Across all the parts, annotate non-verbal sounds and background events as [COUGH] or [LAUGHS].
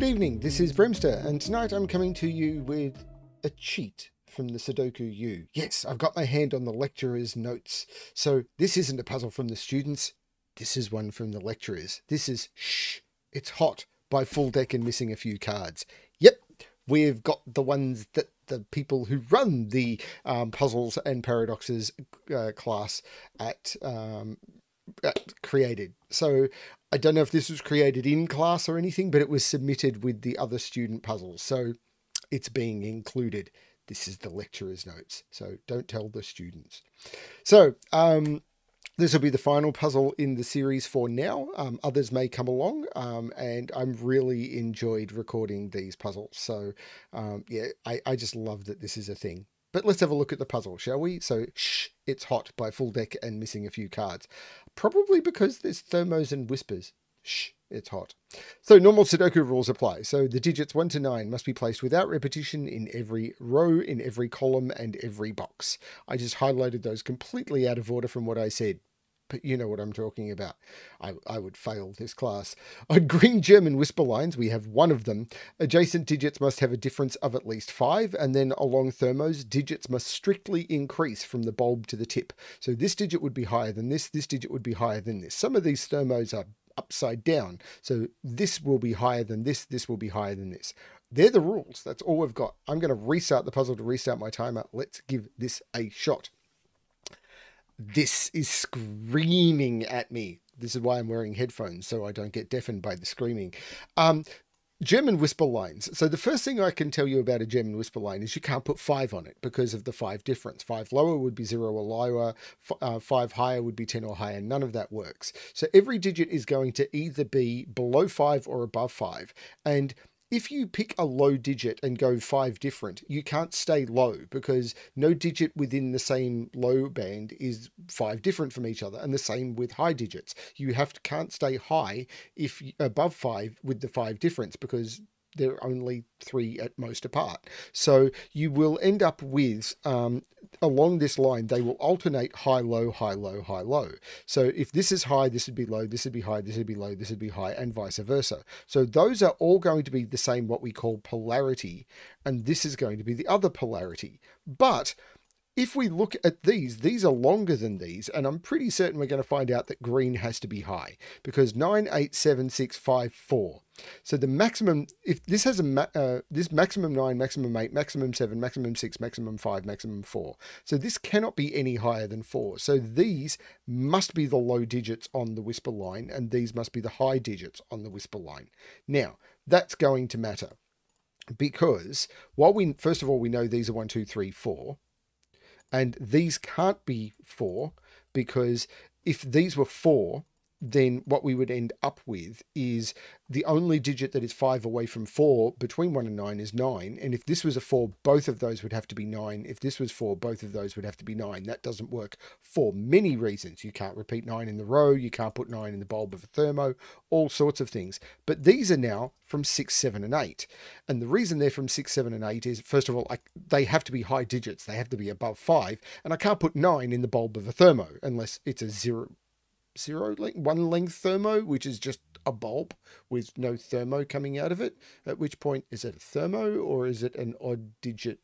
Good evening, this is Bremster, and tonight I'm coming to you with a cheat from the Sudoku U. Yes, I've got my hand on the lecturer's notes. So this isn't a puzzle from the students, this is one from the lecturers. This is Shh, It's Hot by Full Deck and Missing a Few Cards. Yep, we've got the ones that the people who run the um, puzzles and paradoxes uh, class at um, created. So I don't know if this was created in class or anything, but it was submitted with the other student puzzles. So it's being included. This is the lecturer's notes. So don't tell the students. So um, this will be the final puzzle in the series for now. Um, others may come along, um, and I'm really enjoyed recording these puzzles. So um, yeah, I, I just love that this is a thing. But let's have a look at the puzzle, shall we? So, Shh, It's Hot by Full Deck and missing a few cards. Probably because there's thermos and whispers. Shh, it's hot. So normal Sudoku rules apply. So the digits 1 to 9 must be placed without repetition in every row, in every column, and every box. I just highlighted those completely out of order from what I said but you know what I'm talking about. I, I would fail this class. On green German whisper lines, we have one of them. Adjacent digits must have a difference of at least five, and then along thermos, digits must strictly increase from the bulb to the tip. So this digit would be higher than this, this digit would be higher than this. Some of these thermos are upside down. So this will be higher than this, this will be higher than this. They're the rules. That's all we've got. I'm going to restart the puzzle to restart my timer. Let's give this a shot this is screaming at me. This is why I'm wearing headphones so I don't get deafened by the screaming. Um, German whisper lines. So the first thing I can tell you about a German whisper line is you can't put five on it because of the five difference. Five lower would be zero or lower. Uh, five higher would be 10 or higher. None of that works. So every digit is going to either be below five or above five. And if you pick a low digit and go five different, you can't stay low because no digit within the same low band is five different from each other, and the same with high digits. You have to can't stay high if above five with the five difference because they're only three at most apart. So you will end up with, um, along this line, they will alternate high, low, high, low, high, low. So if this is high, this would be low, this would be high, this would be low, this would be high, and vice versa. So those are all going to be the same, what we call polarity, and this is going to be the other polarity. But if we look at these, these are longer than these, and I'm pretty certain we're going to find out that green has to be high because 9, 8, 7, 6, 5, 4. So the maximum, if this has a ma uh, this maximum 9, maximum 8, maximum 7, maximum 6, maximum 5, maximum 4. So this cannot be any higher than 4. So these must be the low digits on the whisper line, and these must be the high digits on the whisper line. Now, that's going to matter because while we, first of all, we know these are 1, 2, 3, 4, and these can't be four because if these were four, then what we would end up with is the only digit that is five away from four between one and nine is nine. And if this was a four, both of those would have to be nine. If this was four, both of those would have to be nine. That doesn't work for many reasons. You can't repeat nine in the row. You can't put nine in the bulb of a thermo, all sorts of things. But these are now from six, seven, and eight. And the reason they're from six, seven, and eight is, first of all, I, they have to be high digits. They have to be above five. And I can't put nine in the bulb of a thermo unless it's a zero zero length, one length thermo, which is just a bulb with no thermo coming out of it. At which point, is it a thermo or is it an odd digit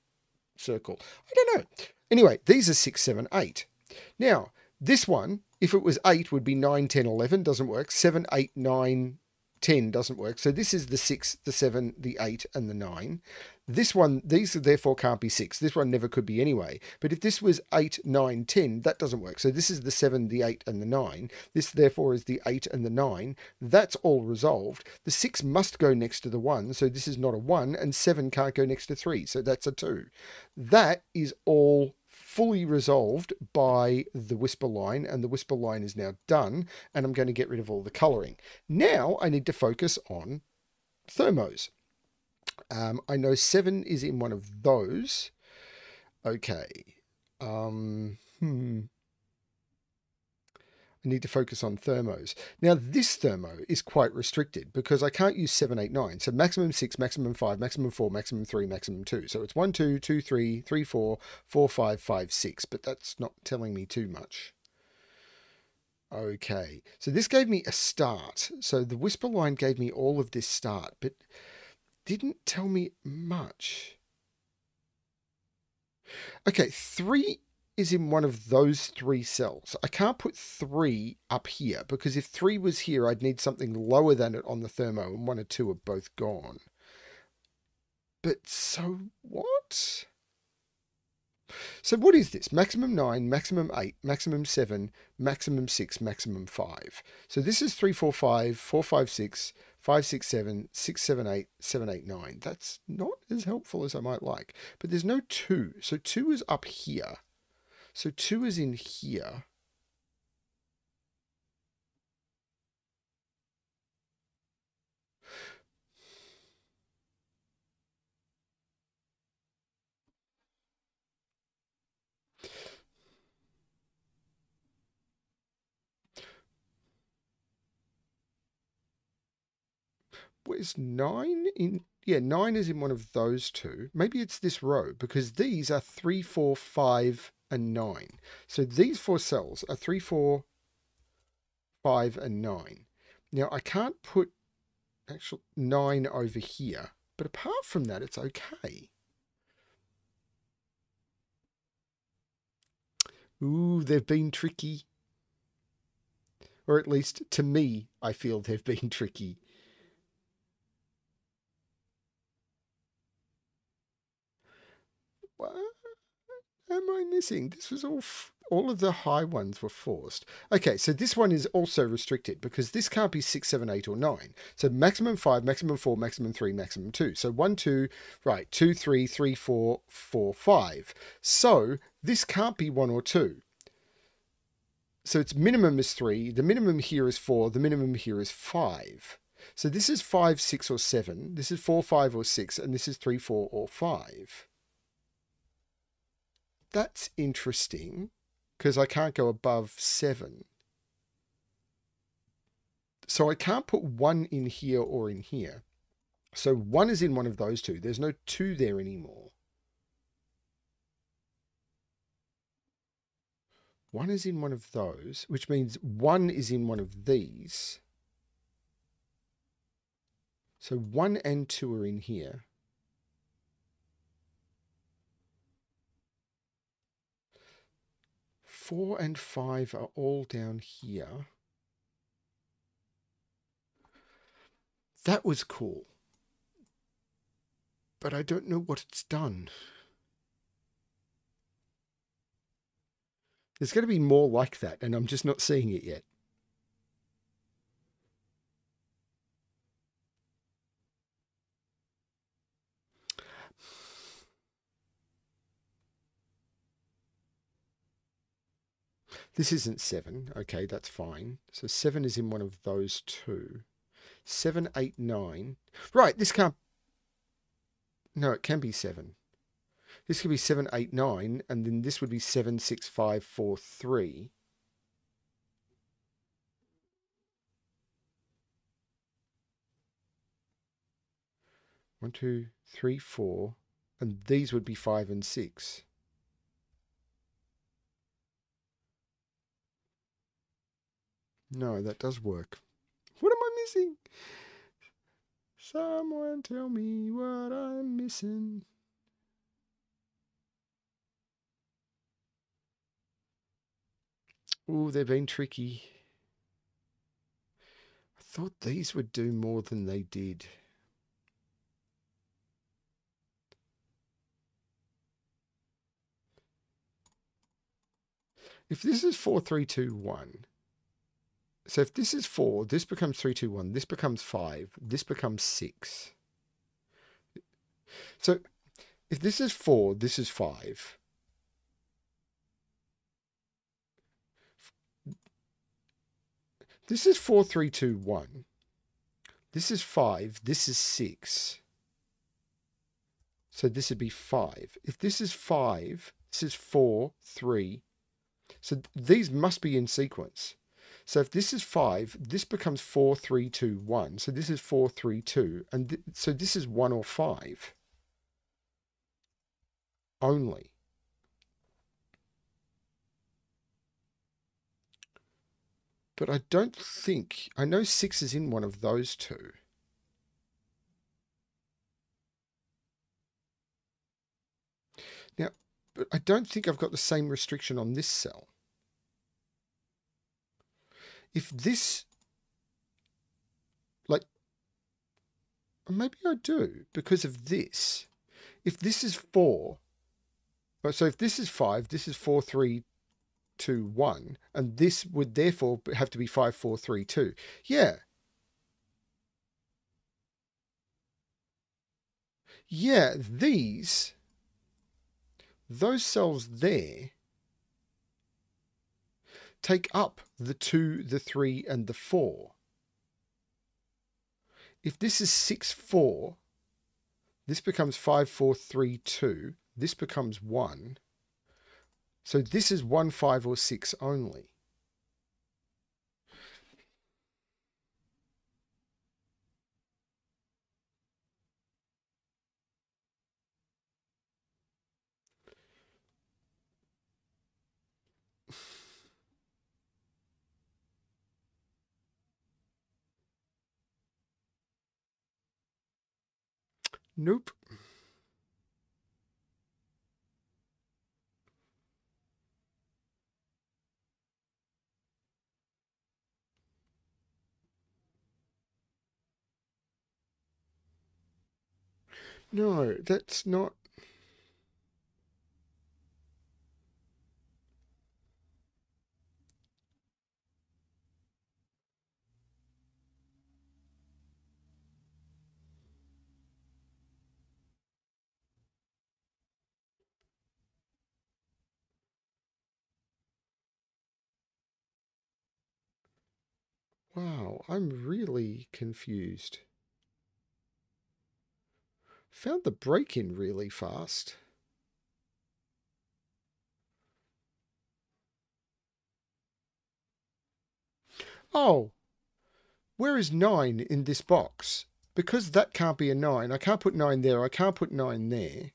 circle? I don't know. Anyway, these are six, seven, eight. Now, this one, if it was eight, would be 9, 10, 11. Doesn't work. 7, 8, 9, 10 doesn't work. So this is the 6, the 7, the 8, and the 9. This one, these therefore can't be 6. This one never could be anyway. But if this was 8, 9, 10, that doesn't work. So this is the 7, the 8, and the 9. This therefore is the 8 and the 9. That's all resolved. The 6 must go next to the 1, so this is not a 1, and 7 can't go next to 3, so that's a 2. That is all fully resolved by the whisper line and the whisper line is now done and I'm going to get rid of all the coloring. Now I need to focus on thermos. Um, I know 7 is in one of those. Okay. Um, hmm. I need to focus on thermos. Now, this thermo is quite restricted because I can't use 7, 8, 9. So maximum 6, maximum 5, maximum 4, maximum 3, maximum 2. So it's 1, 2, 2, 3, 3, 4, 4, 5, 5, 6. But that's not telling me too much. Okay, so this gave me a start. So the whisper line gave me all of this start, but didn't tell me much. Okay, three is in one of those three cells. I can't put three up here because if three was here, I'd need something lower than it on the thermo, and one or two are both gone. But so what? So what is this? Maximum 9, maximum 8, maximum 7, maximum 6, maximum 5. So this is 3, 4, 5, 4, 5, 6, 5, 6, 7, 6, 7, 8, 7, 8, 9. That's not as helpful as I might like. But there's no 2. So 2 is up here. So 2 is in here. Where's 9 in yeah, nine is in one of those two. Maybe it's this row because these are three, four, five, and 9. So these four cells are three, four, five, and 9. Now I can't put actual 9 over here, but apart from that, it's okay. Ooh, they've been tricky. Or at least to me, I feel they've been [LAUGHS] tricky. What am I missing? This was all, all of the high ones were forced. Okay, so this one is also restricted because this can't be 6, 7, 8, or 9. So maximum 5, maximum 4, maximum 3, maximum 2. So 1, 2, right, 2, 3, 3, 4, 4, 5. So this can't be 1 or 2. So its minimum is 3, the minimum here is 4, the minimum here is 5. So this is 5, 6, or 7. This is 4, 5, or 6, and this is 3, 4, or 5 that's interesting because I can't go above seven. So I can't put one in here or in here. So one is in one of those two. There's no two there anymore. One is in one of those, which means one is in one of these. So one and two are in here. Four and five are all down here. That was cool. But I don't know what it's done. There's going to be more like that, and I'm just not seeing it yet. This isn't 7. Okay, that's fine. So 7 is in one of those two. 7, 8, 9. Right, this can't... No, it can be 7. This could be 7, 8, 9, and then this would be 7, 6, 5, 4, 3. One, two, three, four, and these would be five and six. No, that does work. What am I missing? Someone tell me what I'm missing. Oh, they've been tricky. I thought these would do more than they did. If this is 4321, so if this is 4, this becomes 3, 2, 1. This becomes 5. This becomes 6. So if this is 4, this is 5. This is 4, 3, 2, 1. This is 5. This is 6. So this would be 5. If this is 5, this is 4, 3. So these must be in sequence. So if this is 5, this becomes four, three, two, one. So this is four, three, two, And th so this is 1 or 5 only. But I don't think, I know 6 is in one of those two. Now, but I don't think I've got the same restriction on this cell. If this, like, maybe I do because of this. If this is 4, so if this is 5, this is 4, 3, 2, 1, and this would therefore have to be 5, 4, 3, 2. Yeah. Yeah, these, those cells there take up the 2, the 3, and the 4. If this is 6, 4, this becomes 5, 4, 3, 2. This becomes 1. So this is 1, 5, or 6 only. Nope. No, that's not. Wow, I'm really confused. Found the break-in really fast. Oh, where is 9 in this box? Because that can't be a 9. I can't put 9 there. I can't put 9 there.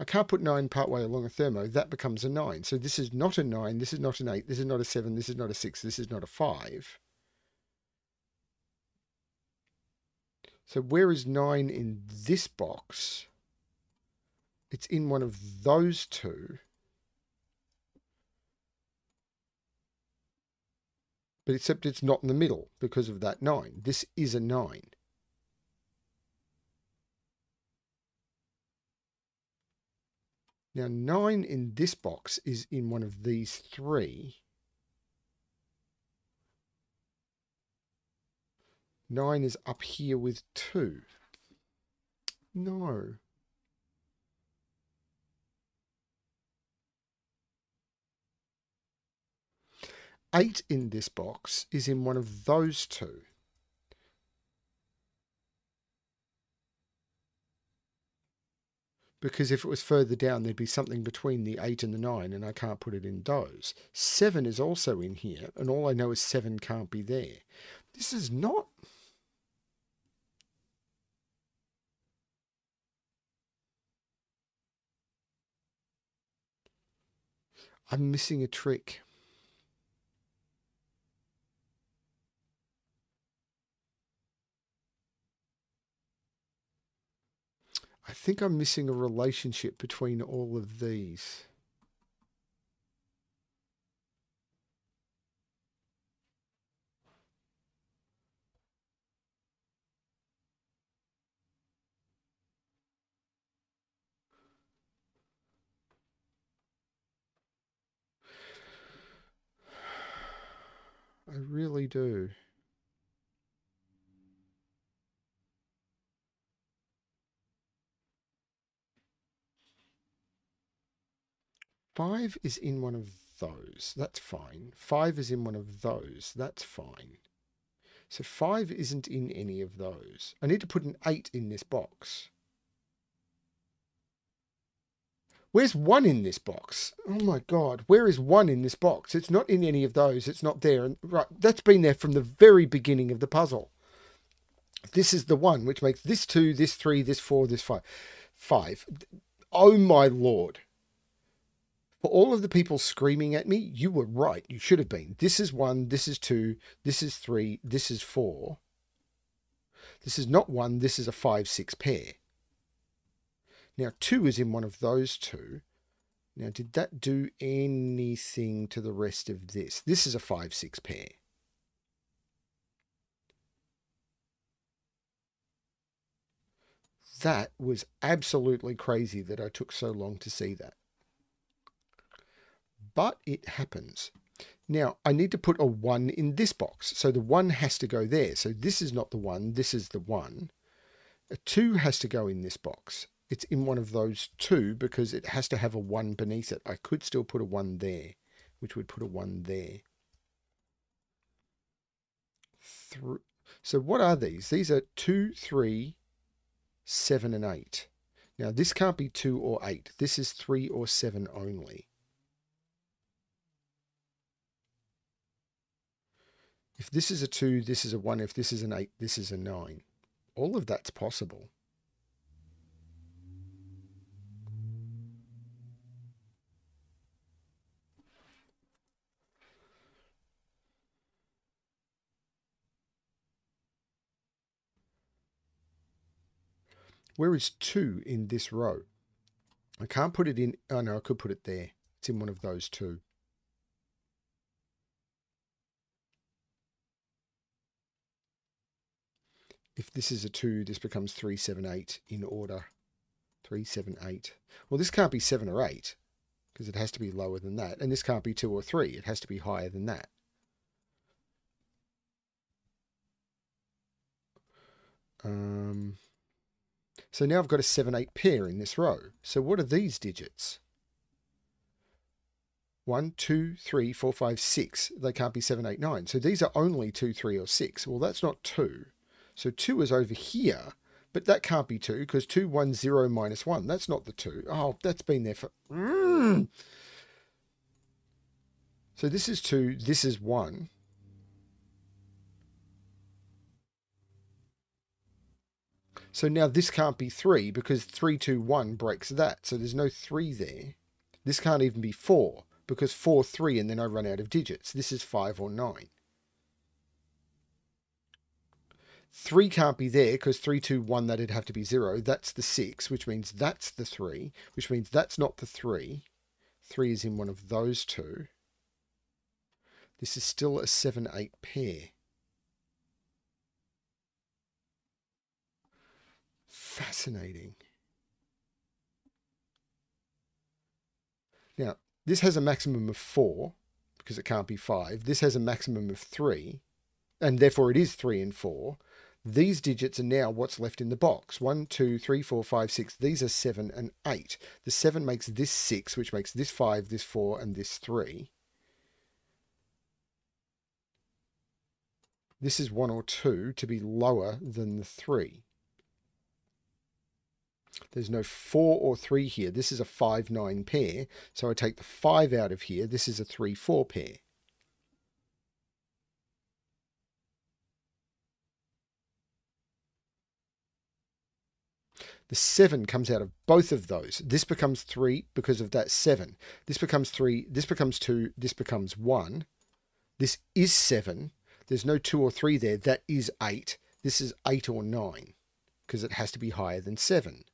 I can't put 9 partway along a thermo. That becomes a 9. So this is not a 9. This is not an 8. This is not a 7. This is not a 6. This is not a 5. So where is 9 in this box? It's in one of those two. But except it's not in the middle because of that 9. This is a 9. Now 9 in this box is in one of these three. 9 is up here with 2. No. Eight in this box is in one of those two. because if it was further down, there'd be something between the 8 and the 9, and I can't put it in those. 7 is also in here, and all I know is 7 can't be there. This is not I'm missing a trick. I think I'm missing a relationship between all of these. I really do. Five is in one of those. That's fine. Five is in one of those. That's fine. So five isn't in any of those. I need to put an eight in this box. Where's one in this box? Oh my God, where is one in this box? It's not in any of those. It's not there. And right, that's been there from the very beginning of the puzzle. This is the one which makes this two, this three, this four, this five. Five. Oh my Lord. For all of the people screaming at me, you were right. You should have been. This is one, this is two, this is three, this is four. This is not one, this is a five, six pair. Now, two is in one of those two. Now, did that do anything to the rest of this? This is a five, six pair. That was absolutely crazy that I took so long to see that. But it happens. Now, I need to put a 1 in this box. So the 1 has to go there. So this is not the 1. This is the 1. A 2 has to go in this box. It's in one of those two because it has to have a 1 beneath it. I could still put a 1 there, which would put a 1 there. So what are these? These are two, three, seven, and 8. Now this can't be 2 or 8. This is 3 or 7 only. If this is a 2, this is a 1. If this is an 8, this is a 9. All of that's possible. Where is 2 in this row? I can't put it in. Oh, no, I could put it there. It's in one of those two. if this is a 2, this becomes 3, 7, 8 in order. 3, 7, 8. Well, this can't be 7 or 8 because it has to be lower than that. And this can't be 2 or 3. It has to be higher than that. Um, so now I've got a 7, 8 pair in this row. So what are these digits? 1, 2, 3, 4, 5, 6. They can't be 7, 8, 9. So these are only 2, 3, or 6. Well, that's not 2. So 2 is over here, but that can't be 2 because 2, 1, 0 minus 1. That's not the 2. Oh, that's been there for... Mm. So this is 2, this is 1. So now this can't be 3 because 3, 2, 1 breaks that. So there's no 3 there. This can't even be 4 because 4, 3 and then I run out of digits. This is 5 or 9. 3 can't be there because 3, 2, 1, that'd have to be 0. That's the 6, which means that's the 3, which means that's not the 3. 3 is in one of those two. This is still a 7, 8 pair. Fascinating. Now, this has a maximum of 4 because it can't be 5. This has a maximum of 3 and therefore it is 3 and 4. These digits are now what's left in the box. 1, 2, 3, 4, 5, 6. These are 7 and 8. The 7 makes this 6, which makes this 5, this 4, and this 3. This is 1 or 2 to be lower than the 3. There's no 4 or 3 here. This is a 5-9 pair. So I take the 5 out of here. This is a 3-4 pair. The 7 comes out of both of those. This becomes 3 because of that 7. This becomes 3. This becomes 2. This becomes 1. This is 7. There's no 2 or 3 there. That is 8. This is 8 or 9 because it has to be higher than 7.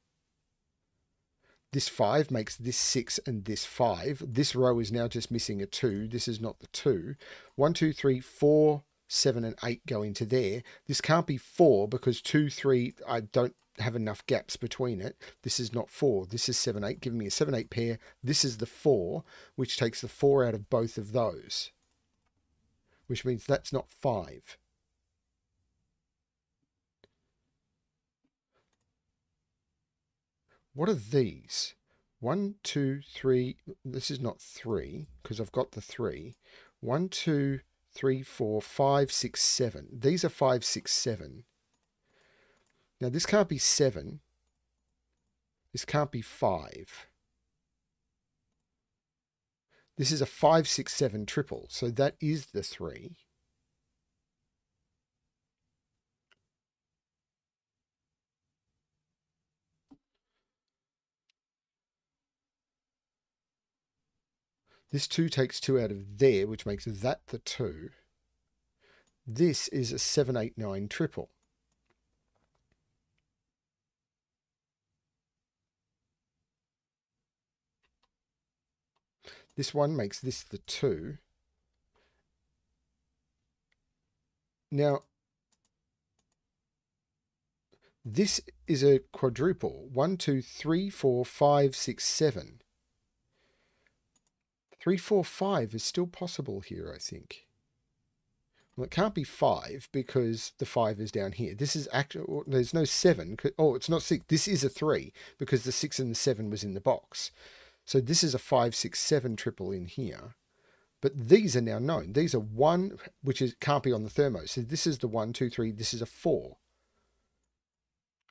This 5 makes this 6 and this 5. This row is now just missing a 2. This is not the 2. 1, 2, 3, 4, 7 and 8 go into there. This can't be 4 because 2, 3, I don't have enough gaps between it. This is not 4. This is 7, 8, giving me a 7, 8 pair. This is the 4, which takes the 4 out of both of those, which means that's not 5. What are these? One, two, three. This is not three because I've got the three. One, two, three, four, five, six, seven. These are five, six, seven. Now this can't be 7. This can't be 5. This is a five, six, seven triple, so that is the 3. This 2 takes 2 out of there, which makes that the 2. This is a 789 triple. This one makes this the 2. Now, this is a quadruple. One, two, three, four, five, six, seven. Three, four, five is still possible here, I think. Well, it can't be five because the five is down here. This is actually, oh, there's no seven. Oh, it's not six. This is a three because the six and the seven was in the box. So this is a five, six, seven triple in here. But these are now known. These are one, which is can't be on the thermo. So this is the one, two, three. This is a four.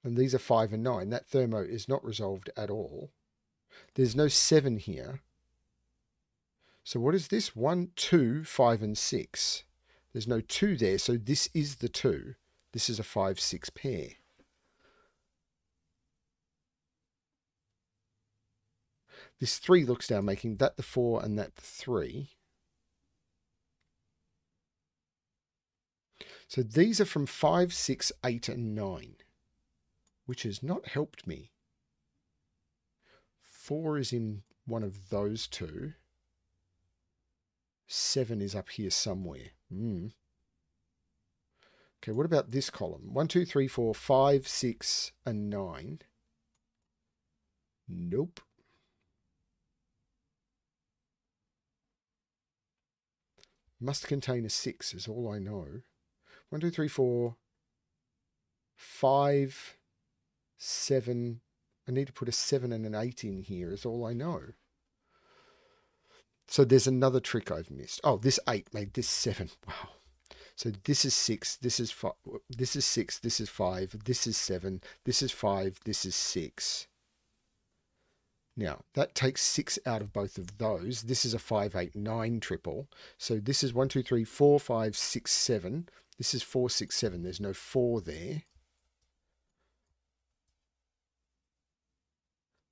And these are five and nine. That thermo is not resolved at all. There's no seven here. So what is this? One, two, five, and six. There's no two there. So this is the two. This is a five, six pair. This three looks down, making that the four and that the three. So these are from 5, 6, 8 and 9, which has not helped me. 4 is in one of those two. 7 is up here somewhere. Mm. Okay, what about this column? 1, 2, 3, 4, 5, 6 and 9. Nope. Must contain a 6 is all I know. One, two, three, four, five, seven. I need to put a seven and an eight in here is all I know. So there's another trick I've missed. Oh, this eight made this seven. Wow. So this is six, this is five, this is six, this is five, this is seven, this is five, this is six. Now that takes six out of both of those. This is a five, eight, nine triple. So this is one, two, three, four, five, six, seven. This is 467. There's no 4 there.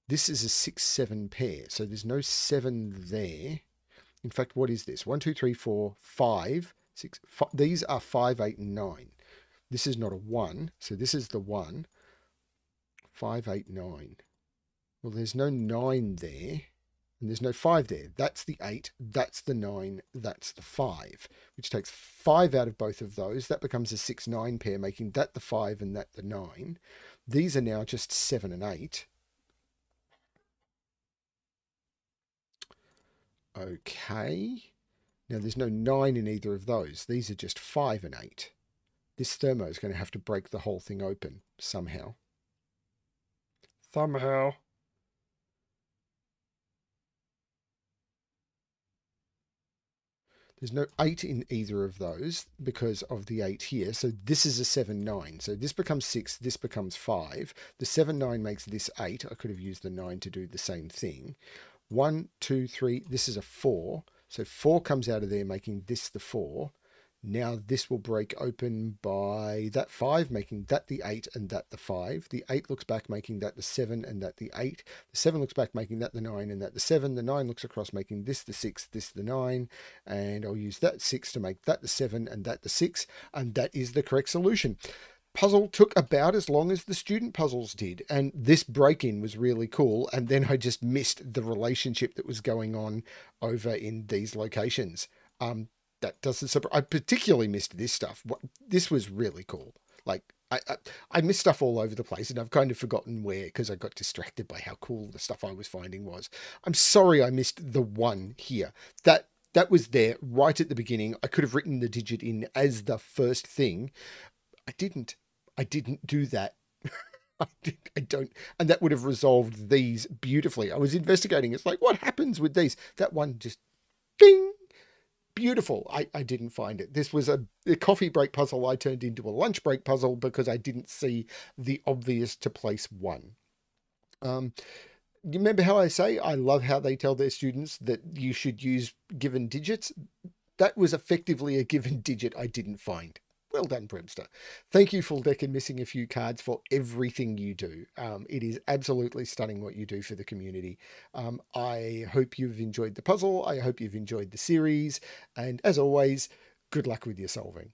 This is a 6-7 pair, so there's no 7 there. In fact, what is this? 1, 2, 3, 4, 5, 6. Five, these are 5, 8, and 9. This is not a 1, so this is the 1. 5, 8, 9. Well, there's no 9 there. And there's no 5 there. That's the 8, that's the 9, that's the 5, which takes 5 out of both of those. That becomes a 6-9 pair, making that the 5 and that the 9. These are now just 7 and 8. Okay. Now there's no 9 in either of those. These are just 5 and 8. This thermo is going to have to break the whole thing open somehow. Somehow. There's no 8 in either of those because of the 8 here. So this is a 7, 9. So this becomes 6, this becomes 5. The 7, 9 makes this 8. I could have used the 9 to do the same thing. 1, 2, 3. This is a 4. So 4 comes out of there, making this the 4. Now this will break open by that 5, making that the 8 and that the 5. The 8 looks back, making that the 7 and that the 8. The 7 looks back, making that the 9 and that the 7. The 9 looks across, making this the 6, this the 9. And I'll use that 6 to make that the 7 and that the 6. And that is the correct solution puzzle took about as long as the student puzzles did. And this break in was really cool. And then I just missed the relationship that was going on over in these locations. Um, that doesn't surprise. I particularly missed this stuff. This was really cool. Like I, I, I missed stuff all over the place, and I've kind of forgotten where because I got distracted by how cool the stuff I was finding was. I'm sorry I missed the one here. That that was there right at the beginning. I could have written the digit in as the first thing. I didn't. I didn't do that. [LAUGHS] I, did, I don't, and that would have resolved these beautifully. I was investigating. It's like, what happens with these? That one just, bing, beautiful. I, I didn't find it. This was a, a, coffee break puzzle I turned into a lunch break puzzle because I didn't see the obvious to place one. Um, you remember how I say I love how they tell their students that you should use given digits? That was effectively a given [LAUGHS] digit I didn't find. Well done, Bremster. Thank you, Full Deck and Missing a Few Cards, for everything you do. Um, it is absolutely stunning what you do for the community. Um, I hope you've enjoyed the puzzle. I hope you've enjoyed the series. And as always, good luck with your solving.